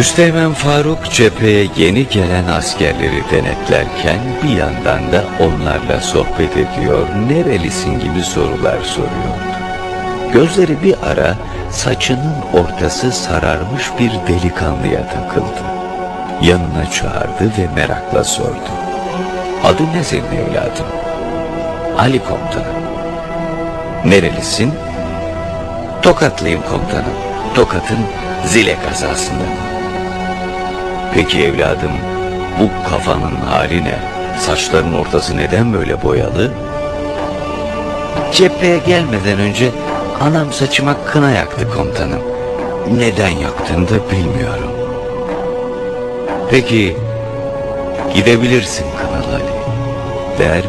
Üsteğmen Faruk cepheye yeni gelen askerleri denetlerken bir yandan da onlarla sohbet ediyor, nerelisin gibi sorular soruyordu. Gözleri bir ara saçının ortası sararmış bir delikanlıya takıldı. Yanına çağırdı ve merakla sordu. Adı ne senin evladım? Ali komutanım. Nerelisin? Tokatlıyım komutanım. Tokat'ın zile kazasında. Peki evladım, bu kafanın hali ne? Saçların ortası neden böyle boyalı? Cepheye gelmeden önce anam saçıma kına yaktı komutanım. Neden yaktığını da bilmiyorum. Peki, gidebilirsin Kınalı Ali, der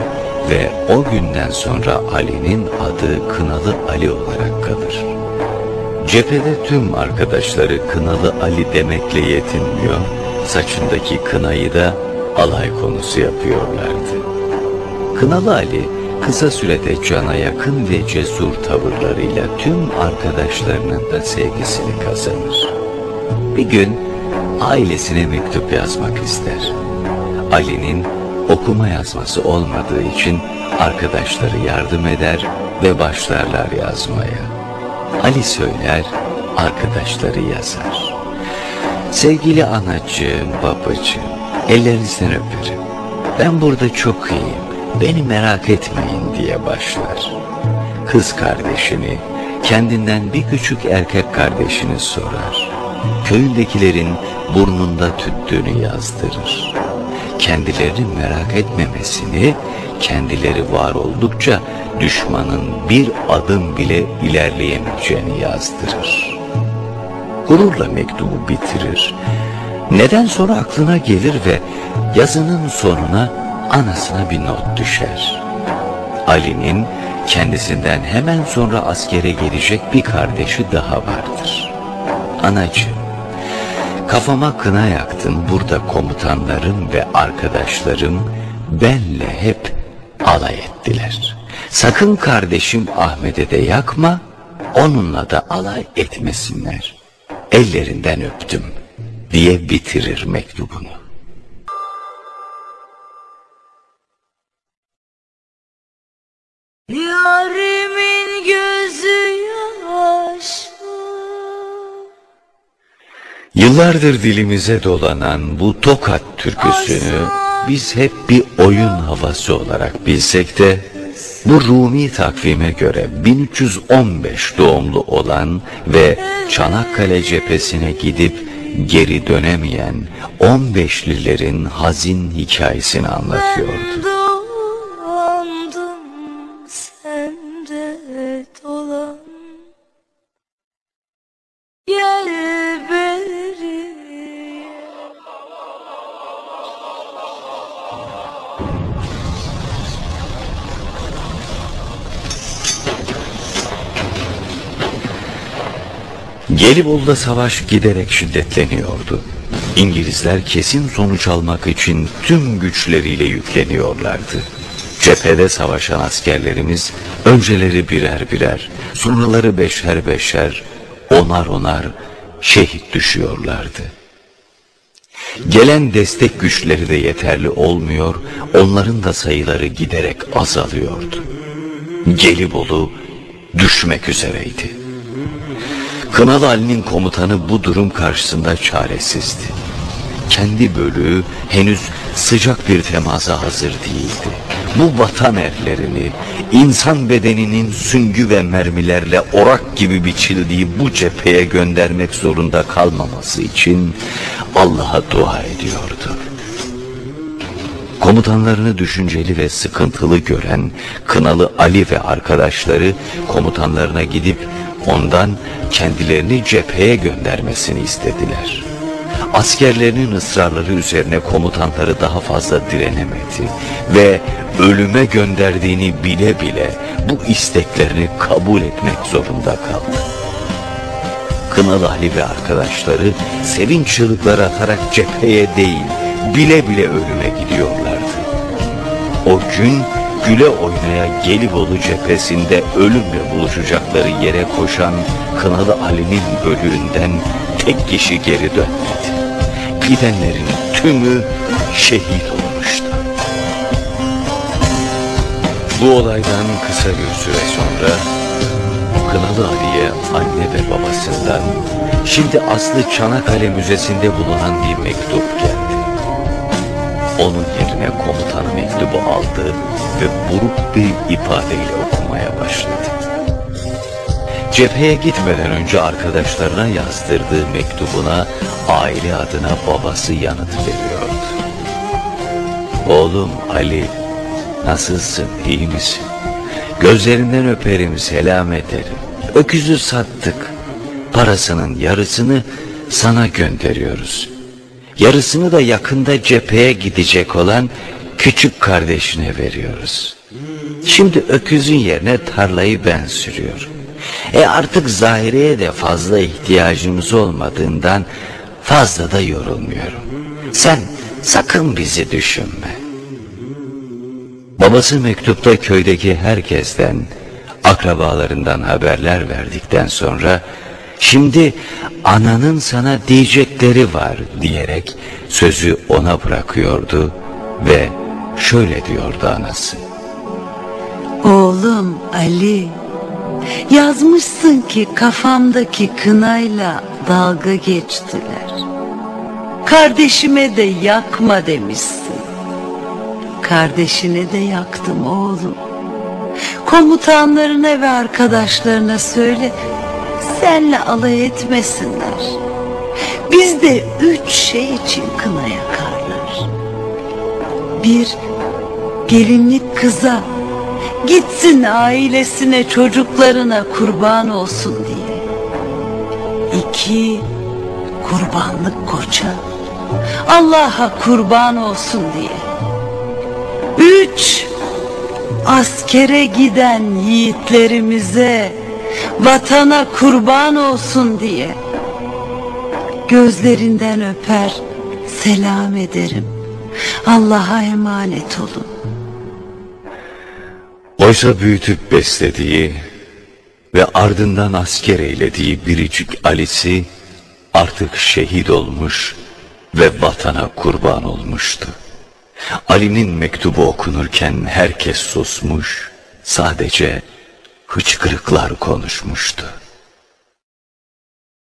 ve o günden sonra Ali'nin adı Kınalı Ali olarak kalır. Cephede tüm arkadaşları Kınalı Ali demekle yetinmiyor, saçındaki kınayı da alay konusu yapıyorlardı. Kınalı Ali kısa sürede cana yakın ve cesur tavırlarıyla tüm arkadaşlarının da sevgisini kazanır. Bir gün ailesine mektup yazmak ister. Ali'nin okuma yazması olmadığı için arkadaşları yardım eder ve başlarlar yazmaya. Ali söyler, arkadaşları yazar. Sevgili anacığım, babacığım, ellerinizden öperim. Ben burada çok iyiyim, beni merak etmeyin diye başlar. Kız kardeşini, kendinden bir küçük erkek kardeşini sorar. Köyündekilerin burnunda tüttüğünü yazdırır. Kendilerini merak etmemesini, kendileri var oldukça düşmanın bir adım bile ilerleyemeyeceğini yazdırır. Gururla mektubu bitirir. Neden sonra aklına gelir ve yazının sonuna anasına bir not düşer. Ali'nin kendisinden hemen sonra askere gelecek bir kardeşi daha vardır. Anacığım, kafama kına yaktın burada komutanlarım ve arkadaşlarım benle hep alay ettiler. Sakın kardeşim Ahmet'e de yakma, onunla da alay etmesinler. Ellerinden öptüm diye bitirir mektubunu. Yarimin gözü yaşlı Yıllardır dilimize dolanan bu Tokat türküsünü biz hep bir oyun havası olarak bilsek de bu Rumi takvime göre 1315 doğumlu olan ve Çanakkale cephesine gidip geri dönemeyen 15'lilerin hazin hikayesini anlatıyordu. Gelibolu'da savaş giderek şiddetleniyordu. İngilizler kesin sonuç almak için tüm güçleriyle yükleniyorlardı. Cephede savaşan askerlerimiz önceleri birer birer, sonraları beşer beşer, onar onar şehit düşüyorlardı. Gelen destek güçleri de yeterli olmuyor, onların da sayıları giderek azalıyordu. Gelibolu düşmek üzereydi. Kınalı Ali'nin komutanı bu durum karşısında çaresizdi. Kendi bölüğü henüz sıcak bir temasa hazır değildi. Bu vatan erlerini, insan bedeninin süngü ve mermilerle orak gibi biçildiği bu cepheye göndermek zorunda kalmaması için Allah'a dua ediyordu. Komutanlarını düşünceli ve sıkıntılı gören Kınalı Ali ve arkadaşları komutanlarına gidip ondan kendilerini cepheye göndermesini istediler. Askerlerinin ısrarları üzerine komutanları daha fazla direnemedi ve ölüme gönderdiğini bile bile bu isteklerini kabul etmek zorunda kaldı. Kınalı Ali ve arkadaşları sevinç çığlıkları atarak cepheye değil, bile bile ölüme gidiyorlardı. O gün güle oynaya Gelibolu cephesinde ölümle buluşacakları yere koşan Kınalı Ali'nin bölüğünden tek kişi geri dönmedi. gidenlerin tümü şehit olmuştu. Bu olaydan kısa bir süre sonra Kınalı Ali'ye anne ve babasından şimdi Aslı Çanakkale Müzesi'nde bulunan bir mektup geldi. Onun yerine komutanı mektubu aldı ve buruk bir ifadeyle okumaya başladı. Cepheye gitmeden önce arkadaşlarına yazdırdığı mektubuna aile adına babası yanıt veriyordu. Oğlum Ali, nasılsın, iyi misin? Gözlerinden öperim, selam ederim. Öküzü sattık. Parasının yarısını sana gönderiyoruz. Yarısını da yakında cepheye gidecek olan küçük kardeşine veriyoruz. Şimdi öküzün yerine tarlayı ben sürüyorum. E artık Zahire'ye de fazla ihtiyacımız olmadığından fazla da yorulmuyorum. Sen sakın bizi düşünme. Babası mektupta köydeki herkesten, akrabalarından haberler verdikten sonra şimdi ananın sana diyecekleri var diyerek sözü ona bırakıyordu ve şöyle diyordu anası. Oğlum Ali, yazmışsın ki kafamdaki kınayla dalga geçtiler. Kardeşime de yakma demişsin. Kardeşine de yaktım oğlum. Komutanlarına ve arkadaşlarına söyle, senle alay etmesinler. Bizde üç şey için kına yakarlar. Bir, gelinlik kıza, gitsin ailesine çocuklarına kurban olsun diye. İki, kurbanlık koça, Allah'a kurban olsun diye. Üç, askere giden yiğitlerimize, vatana kurban olsun diye. Gözlerinden öper, selam ederim. Allah'a emanet olun. Oysa büyütüp beslediği ve ardından asker eylediği biricik Ali'si artık şehit olmuş ve vatana kurban olmuştu. Ali'nin mektubu okunurken herkes susmuş, sadece hıçkırıklar konuşmuştu.